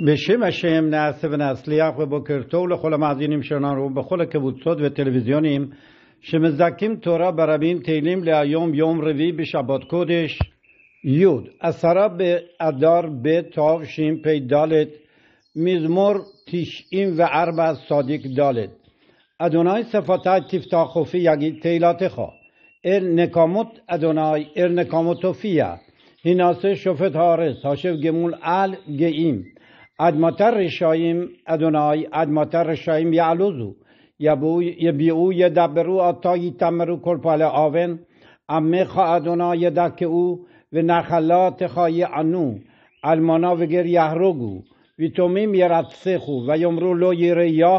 בשם השם נעשה ונצליח ובוקר טוב לכל המאזינים שלנו בכל הקבוצות וטלוויזיונים שמזכים תורה ברבים תהילים להיום יום רביעי בשבת קודש י' עשרה באדר ב' תשפ"ד מזמור תשעים וארבע צדיק ד' אדוני שפתי תפתח חופי יגיד תהילתך אל נקמות אדוני אל נקמות הופיע הנעשה שופט הארץ השב גמול על גאים עד מתי רשעים אדוני עד מתי רשעים יעלוזו יביעו ידברו עתה יתמרו כל פעלי אבן עמך אדוני ידכאו ונחלתך יענו אלמנה וגר יהרוגו ויתומים ירצחו ויאמרו לא יראה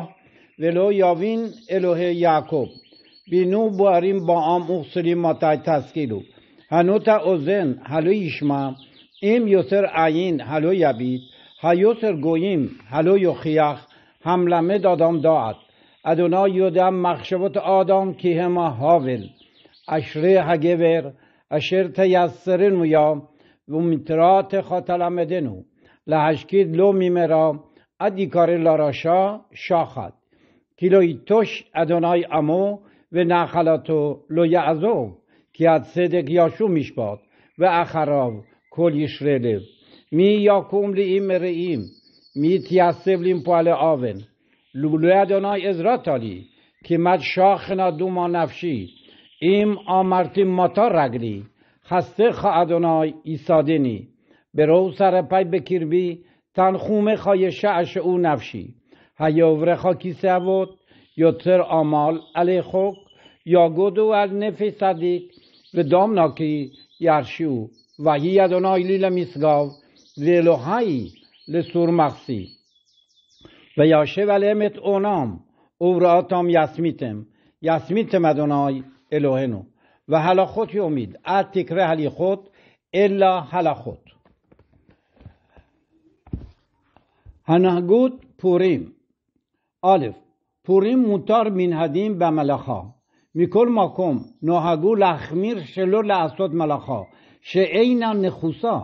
ולא יבין אלוהי יעקב בינו בוערים בעם וכסלים מתי תשכילו הנוטה אוזן הלא ישמע אם יוצר עין הלא יביט היוצר גויים הלא יוכיח המלמד אדם דעת אדוני יודע מחשבות האדם כי הם ההבל אשרי הגבר אשר תייסרנו יה ומתרעתך תלמדנו להשקיד לא ממרא עד יקרא לרשע שחט כי לא יטוש אדוני עמו ונחלתו לא יעזוב כי הצדק ישום משפט ואחריו כל ישרי לב mi reim, mi tiassevlim poale aven, luluea donai ezratali, kimat shachna duma nafshi, im amartim mata رگلی خسته خا ادونای ایسادنی برو سر پای بکربی تنخوم خایشه اش او نفشی هیاوره خا کیسه بود یوتر آمال علی خوک یا گودو از نفی صدیق و دامناکی یرشیو و هی ادونای ירשיעו ויהי אדוני לי למשגב ואלוהי לסור מחסי וישב עליהם את עונם ובראתם יסמיתם יסמיתם אדוני אלוהינו והלכות יומיד אל תקרא הליכות אלא הלכות הנהגות פורים א', פורים מותר מנהדים במלאכה. מכל מקום נוהגו להחמיר שלא לעשות מלאכה, שאינה נחוסה.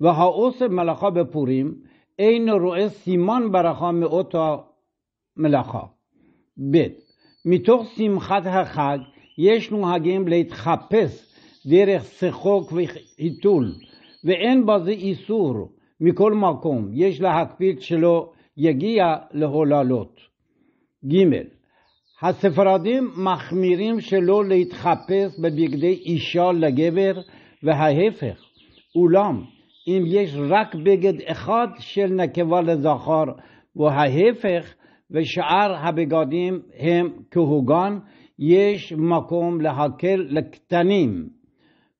והעושה מלאכה בפורים אינו רואה סימן ברכה מאותה מלאכה. ב. מתוך שמחת החג יש נוהגים להתחפש דרך שחוק וחיתול, ואין בזה איסור. מכל מקום יש להקפיד שלא יגיע להוללות. ג. הספרדים מחמירים שלא להתחפש בבגדי אישה לגבר וההפך, אולם این یک رک بگید אם יש רק בגד אחד و נקבה לזכר, וההפך, ושאר הבגדים הם כהוגן, יש מקום להקל لکتنیم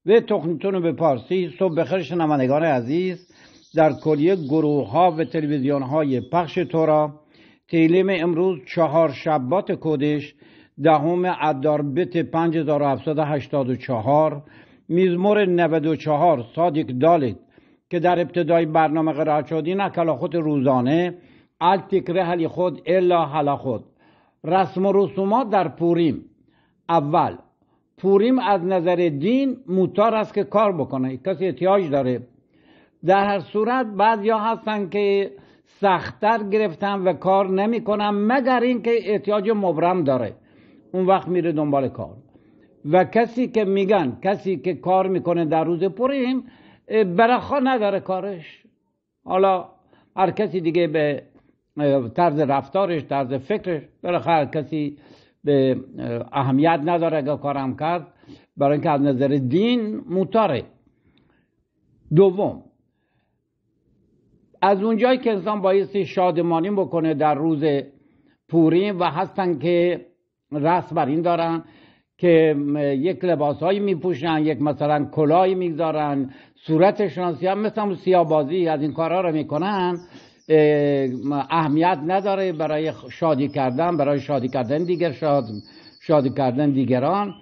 و تخنیتون به پارسی صبح بخیر شنوندگان عزیز در کلیه گروه ها و تلویزیون های پخش تورا تیلیم امروز چهار شبات کودش دهم ادار بت 5784 میزمور 94 صادق دالت که در ابتدای برنامه قرار شد این خود روزانه ال تکره حلی خود الا حلا خود. رسم و رسومات در پوریم. اول پوریم از نظر دین موتار است که کار بکنه. کسی احتیاج داره. در هر صورت بعضی هستن که سختتر گرفتن و کار نمی‌کنن مگر اینکه احتیاج مبرم داره. اون وقت میره دنبال کار. و کسی که میگن کسی که کار می‌کنه در روز پریم برخوا نداره کارش. حالا هر کسی دیگه به طرز رفتارش طرز فکرش بالاخره کسی به اهمیت نداره اگه کارم کرد. برای اینکه از نظر دین موتاره. دوم از اونجایی که انسان بایستی شادمانی بکنه در روز پوریم و هستن که رس بر این دارن. که یک لباس هایی میپوشن یک مثلا کلاهی می‌گذارن صورتشان سیاه مثل سیابازی از این کارها رو می‌کنن. اهمیت نداره برای شادی کردن برای شادی کردن دیگر شاد شادی کردن دیگران.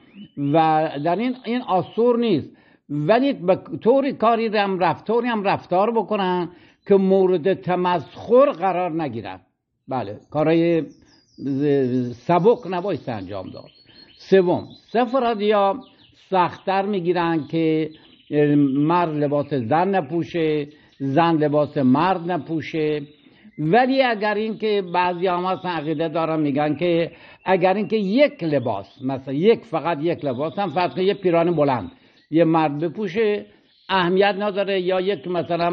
و در این این آسور نیست. ولی به طوری کاری هم رفتاری هم رفتار بکنن که مورد تمسخر قرار نگیرن. بله کارهای سبک نباید انجام داد. سوم. سفرادیا سختتر می‌گیرن که مرد لباس زن نپوشه زن لباس مرد نپوشه. ولی اگر اینکه بعضی هم هستن عقیده دارن میگن که اگر اینکه یک لباس مثلا یک فقط یک لباس هم فرض یه پیران بلند یه مرد بپوشه اهمیت نداره. یا یک مثلا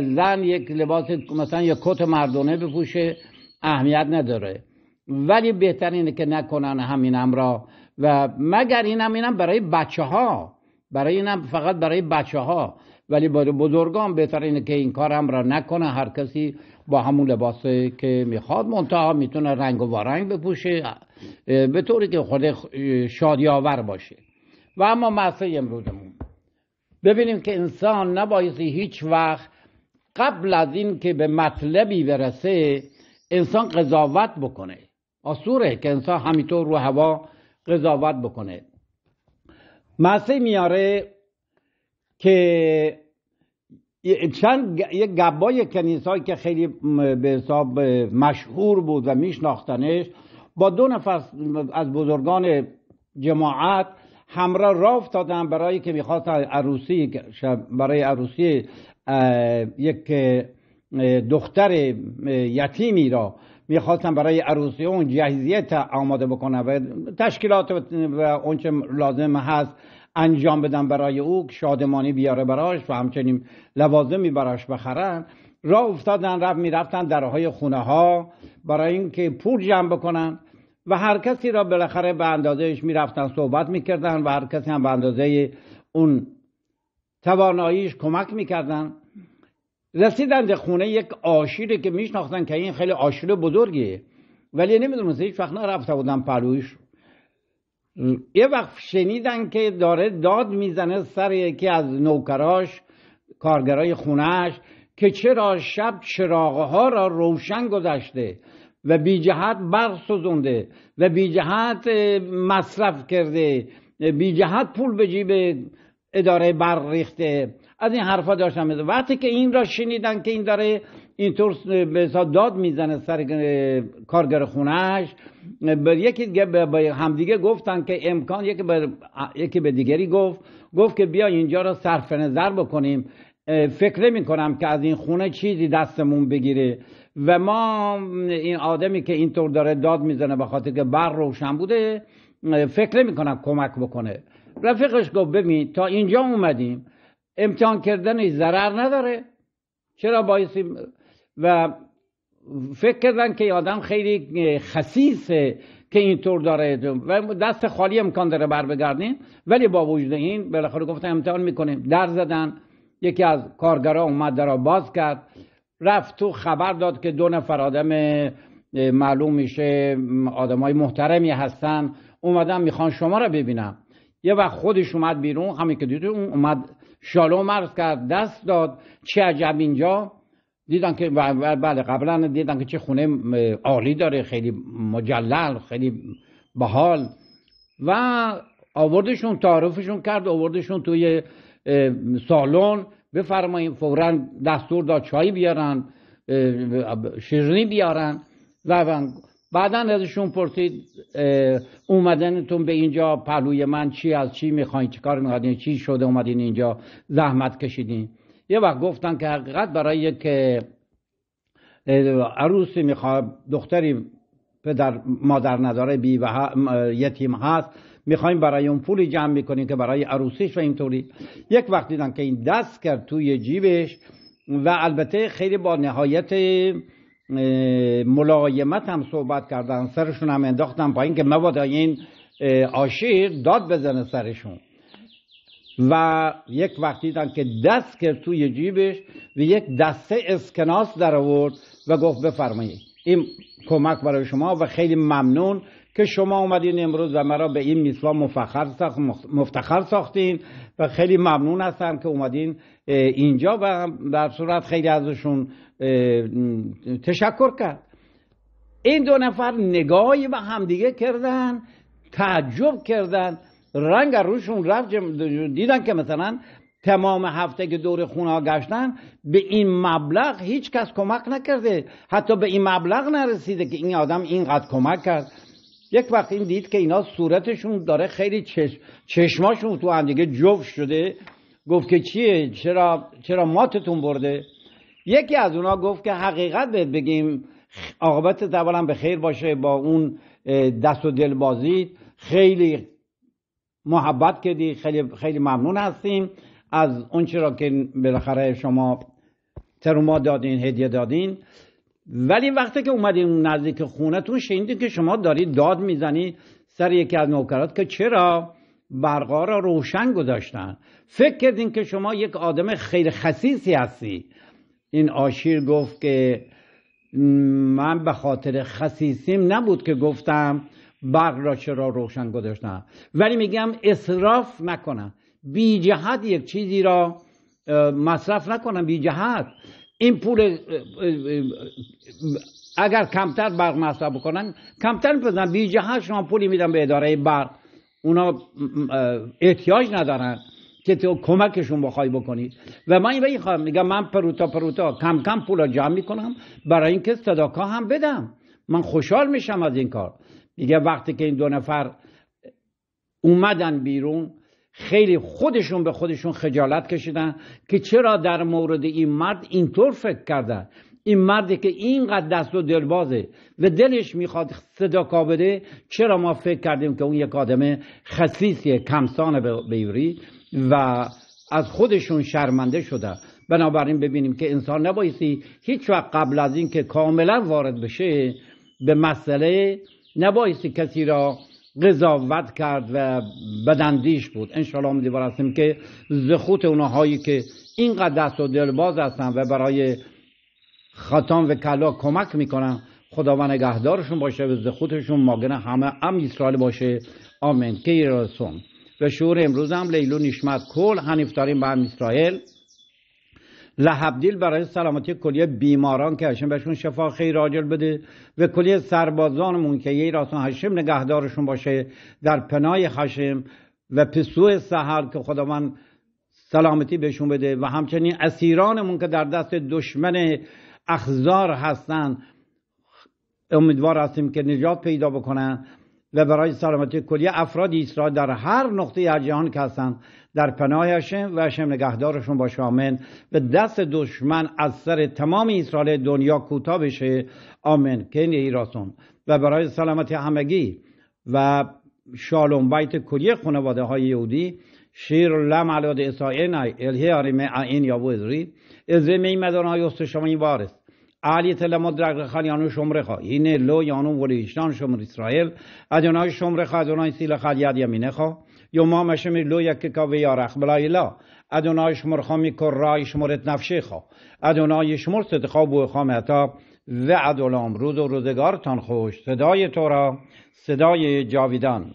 زن یک لباس مثلا یک کت مردانه بپوشه اهمیت نداره. ولی بهتر اینه که نکنن همینم را و مگر اینم اینم برای بچه ها برای اینم فقط برای بچه ها ولی بزرگان بهتر اینه که این کار هم را نکنه. هر کسی با همون لباسی که می‌خواد منتها می‌تونه رنگ و وارنگ بپوشه به طوری که خود شادی آور باشه. و اما مسئله امروزمون. ببینیم که انسان نبایستی هیچ وقت قبل از این که به مطلبی برسه انسان قضاوت بکنه. آسوره که انسان همینطور رو هوا قضاوت بکنه. مسیح میاره که چند یک گبای کنیسایی که خیلی به حساب مشهور بود و میشناختنش با دو نفر از بزرگان جماعت همراه راه افتادن برای که می‌خواست عروسی برای عروسی یک دختر یتیمی را می‌خواستن برای عروسی اون جهیزیت آماده بکنن و تشکیلات و اونچه لازم هست انجام بدن برای او شادمانی بیاره براش و همچنین لوازمی براش بخرن. راه افتادن رفت می‌رفتن درهای خونه ها برای اینکه پول جمع بکنن و هر کسی را بالاخره به اندازهش می‌رفتن صحبت می‌کردن و هر کسی هم به اندازه اون تواناییش کمک می‌کردن. رسیدن خونه یک آشیره که میشناختن که این خیلی آشیر بزرگیه ولی نمی‌دونست هیچ وقت نرفته بودن پلویش. یه وقت شنیدن که داره داد می‌زنه سر یکی از نوکراش کارگرای خونهش که چرا شب چراغ ها را روشن گذاشته و بی جهت برق سوزونده و بی جهت مصرف کرده بی جهت پول به جیب اداره برق ریخته. از این حرفا داشتم وقتی که این را شنیدن که این داره اینطور به داد می‌زنه سر کارگر خونهش یکی به همدیگه گفتن که امکان یکی به, یکی به دیگری گفت گفت که بیا اینجا را صرف نظر بکنیم. فکر می کنم که از این خونه چیزی دستمون بگیره. و ما این آدمی که اینطور داره داد می‌زنه به خاطر که بر روشن بوده فکر می کنم کمک بکنه. رفیقش گفت ببین تا اینجا اومدیم. امتحان کردن ضرر نداره. چرا باعثی و فکر کردن که آدم خیلی خصیصه که اینطور داره. و دست خالی امکان داره بر بگردیم ولی با وجود این بالاخره گفتن امتحان می‌کنیم. در زدن. یکی از کارگرا اومد در باز کرد. رفت تو خبر داد که دو نفر آدم معلوم میشه آدم های محترمی هستن. اومدن می‌خوان شما را ببینم یه وقت خودش اومد بیرون. همین که دیدون اومد شالوم عرض کرد دست داد. چه عجب اینجا. دیدن که بله قبلا دیدن که چه خونه عالی داره خیلی مجلل خیلی بحال و آوردشون تعارفشون کرد آوردشون توی سالن. بفرمایید فورا دستور داد چای بیارن شیرینی بیارن. و بعدا ازشون پرسید اومدنتون به اینجا پهلوی من چی از چی می‌خواین؟ چی کار می‌خواین؟ چی شده؟ اومدین اینجا زحمت کشیدین؟ یه وقت گفتن که حقیقت برای یک عروسی می‌خواد دختری پدر مادر نداره بی و یتیم هست می‌خوایم برای اون پولی جمع می‌کنیم که برای عروسیش و اینطوری. یک وقت دیدن که این دست کرد توی جیبش و البته خیلی با نهایت ملایمت هم صحبت کردن سرشون هم انداختن پایین که مبادا این آشیر داد بزنه سرشون. و یک وقت دیدن که دست کرد توی جیبش و یک دسته اسکناس در آورد و گفت بفرمایید. این کمک برای شما و خیلی ممنون که شما اومدین امروز و مرا به این میسوا مفتخر ساختین و خیلی ممنون هستم که اومدین اینجا و در صورت خیلی ازشون تشکر کرد. این دو نفر نگاهی به همدیگه کردن تعجب کردن رنگ روشون رفت. دیدن که مثلا تمام هفته که دور خونه گشتن به این مبلغ هیچ کس کمک نکرده. حتی به این مبلغ نرسیده که این آدم اینقدر کمک کرد. یک وقت این دید که اینا صورتشون داره خیلی چش... چشماشون تو هم دیگه جفت شده. گفت که چیه؟ چرا چرا ماتتون برده؟ یکی از اونا گفت که حقیقت بهت بگیم عاقبت اولا به خیر باشه با اون دست و دل بازی خیلی محبت کردی خیلی خیلی ممنون هستیم. از اون را که بالاخره شما تروما دادین هدیه دادین. ولی وقتی که اومدین نزدیک خونتون شنیدید که شما دارید داد می‌زنی سر یکی از نوکرات که چرا؟ برقا را روشن گذاشتن. فکر کردین که شما یک آدم خیلی خصیصی هستی. این آشیر گفت که من به خاطر خصیصیم نبود که گفتم برق را چرا روشن گذاشتم ولی میگم اصراف نکنم بی جهت یک چیزی را مصرف نکنم بی جهت. این پول اگر کمتر برق مصرف بکنن کمتر بزن بی جهت شما پولی میدن به اداره برق اونا احتیاج ندارن که تو کمکشون بخوای بکنید و من این خواهم میگم من پروتا پروتا کم کم پولا جمع می‌کنم برای اینکه صداکا هم بدم. من خوشحال میشم از این کار. میگه وقتی که این دو نفر اومدن بیرون خیلی خودشون به خودشون خجالت کشیدن که چرا در مورد این مرد اینطور فکر کردن این مردی که اینقدر دست و دلبازه و دلش می‌خواد صداکا بده چرا ما فکر کردیم که اون یک آدم خصیصی کمسان بیوری و از خودشون شرمنده شده. بنابراین ببینیم که انسان نبایستی هیچ وقت قبل از اینکه کاملا وارد بشه به مسئله نبایستی کسی را قضاوت کرد و بدندیش بود. انشاءالله امیدوار هستیم که زخوت اونهایی که اینقدر دست و دلباز هستن و برای خطان و کلا کمک می‌کنن خداوند نگهدارشون باشه و زخوتشون ماگن همه ام اسرائیل باشه. آمین. که رسون و شعور امروز هم لیلو نشمت کل هنیفتاریم به هم اسرائیل. لحبدیل برای سلامتی کلیه بیماران که هشم بهشون شفا خیر راجل بده و کلیه سربازانمون که یه راستان هشم نگهدارشون باشه در پنای هشم و پسو سهر که خداوند سلامتی بهشون بده و همچنین اسیرانمون که در دست دشمن اخزار هستن امیدوار هستیم که نجات پیدا بکنن. و برای سلامتی کلی افراد اسرائیل در هر نقطه از جهان که هستن در پناه هشم و هشم نگهدارشون باشه. آمن و دست دشمن از سر تمام اسرائیل دنیا کوتاه بشه. آمن که این و برای سلامتی همگی و شالوم بیت کلی خانواده های یهودی شیر لم علاد اسائین الهی آریم این یا ازری ازری می مدان های وارست علی تل مدرک خان یانو شمره خوا اینه لو یانو ولیشتان شمر اسرائیل. ادونای شمره خوا ادونای سیل خال ید یمینه خوا یو ما مشمی لو یک که و یارخ بلای لا. ادونای شمر خوا می کر رای شمرت نفشه خوا ادونای شمر صدقا بو خوا مهتا و ادولام روز و روزگارتان خوش. صدای تو را. صدای جاویدان.